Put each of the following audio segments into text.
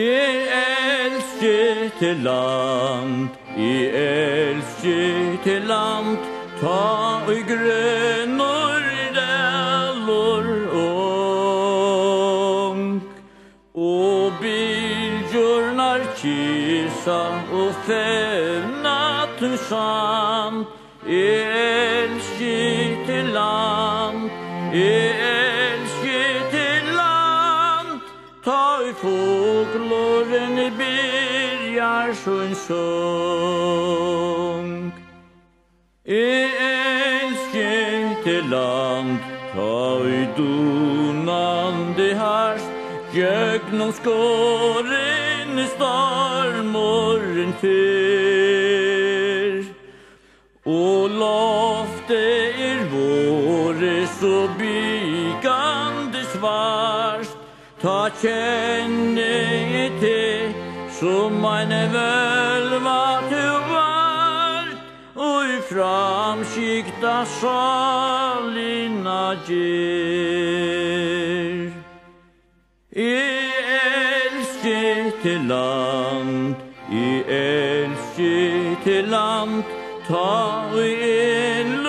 Jeg elsker til land, jeg elsker til land, ta i grønner dælor ung. Og bygjørnar kisa og fevna tusan, jeg elsker til land, jeg sun sung E elskete land Ta i donande hars. Jögnum skåren i stormoren fyr Og lofte er våre så bygande svart Ta kjenne Som eine völva du vart i framskikta salina gjer I elski til land I elski til land Ta i elski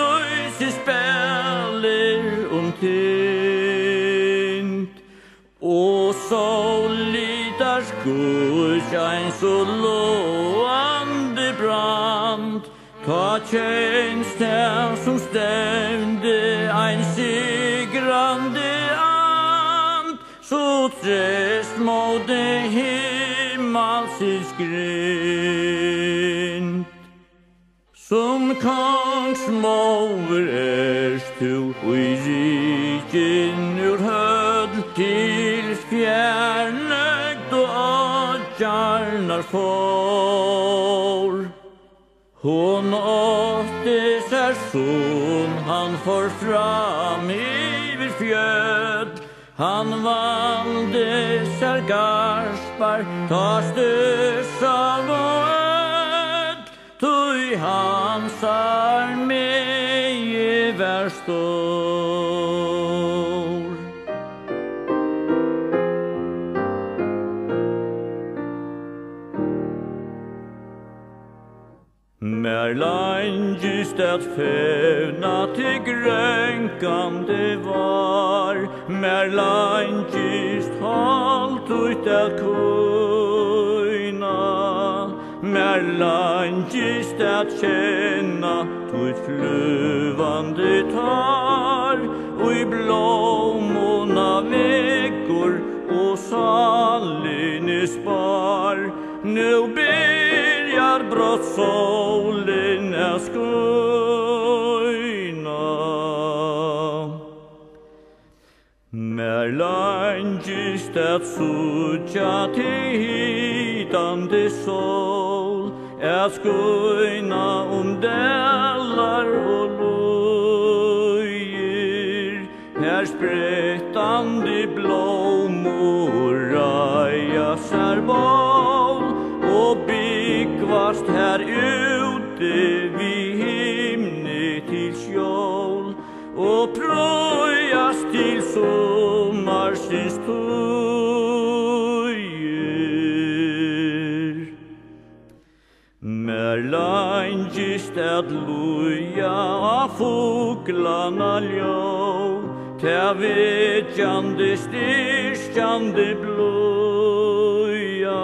land. Ta tjenst her som stevnde ein sigrande and? Så trest må det himmelsins grind Som kongsmover erst du i riken ur hødl til fjernøgt og adjarnar folk Hon åtte sær son, han får fram iver fjöld. Han vande sær garspar, ta störs av och öd. Tui hans armé i värstånd. just at fevna til grönkan det var. Mer lein just halt ut at kuina Mer lein just att känna Tut flövande tar. Og i blommorna Og Och sallene spar. Nu börjar brott sol langist at sucha te hitande sol Er skuina um delar og loir Her sprettande blomor raja serval Og byggvast her ute vi himne til sjål Og prøv Mer langist at luja a fuglana ljó Te vitjandi styrstjandi bluja.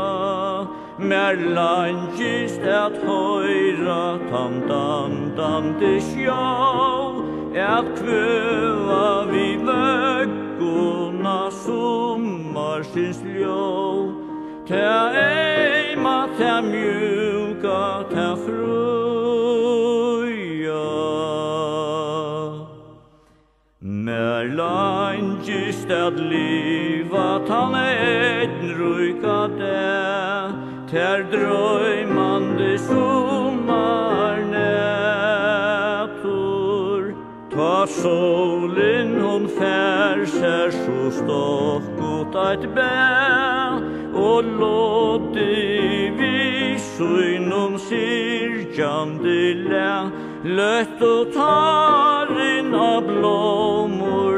Mer langist at høyra tam tam tam te sjó At kvöva vi vögguna sommarsins ljó Te eima te mjö mist at liva tan ein ruika de ter drøymande sommarnætur ta solin hon fær sær so stokkut at bæ og låti vi suinum sirjandi læ Løtt og tarin av blåmur